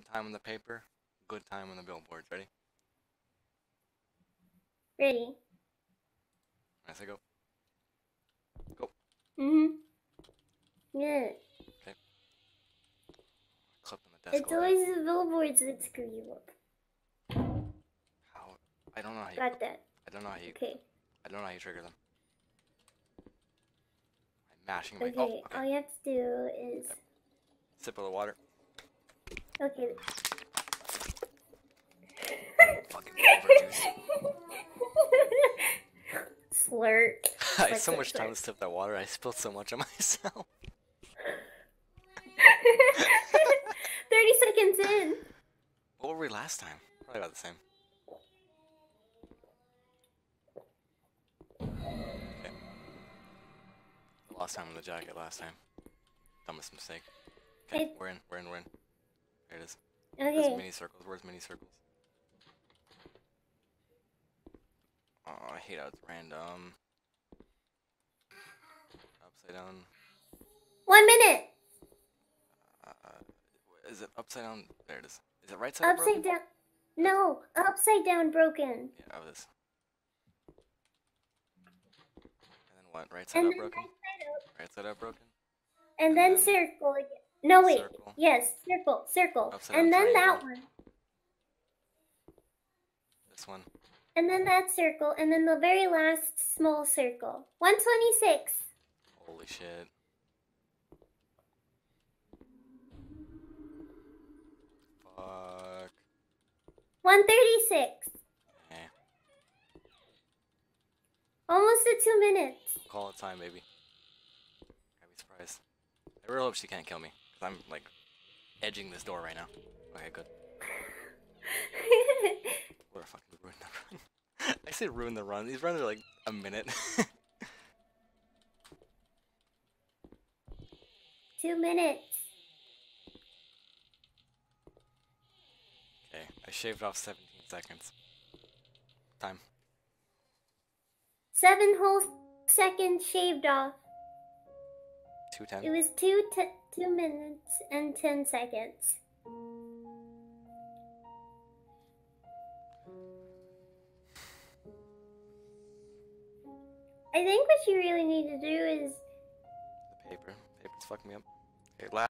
Good time on the paper, good time on the billboards. Ready? Ready. I say go. Mhm. Yeah. Clip on the desk. It's already. always the billboards that screw you up. How? I don't know how you. Got that. I don't know how you. Okay. I don't know how you trigger them. I'm mashing my. Okay. Oh, okay. All you have to do is. Sip of the water. Okay. Overjuice. Slurp. I had so much time to sip that water. I spilled so much on myself. 30 seconds in. What were we last time? Probably about the same. Okay. Lost time on the jacket last time. Dumbest mistake. Okay, It- we're in, we're in, we're in. There it is. There's Okay. mini circles. Where's mini circles? Oh, I hate how it's random. Upside down. One minute. Uh, is it upside down? There it is. Is it right side? Upside broken? down. No, upside down broken. Yeah, it is. And then what? Right side And up broken? right side up. Right side up broken? And then then circle again. No, wait. Circle. Yes, circle, circle. Upside and then that one. This one. And then that circle. And then the very last small circle. 126. Holy shit. Fuck. 136. Eh. Almost at two minutes. Call it time, baby. I'd be surprised. I really hope she can't kill me. I'm, like, edging this door right now. Okay, good. A fucking ruin the run. I say ruin the run. These runs are like a minute. two minutes. okay, I shaved off 17 seconds. Time. Seven whole seconds shaved off. It was two t- two minutes and ten seconds. I think what you really need to do is The paper. Paper's fucking me up. Okay, last.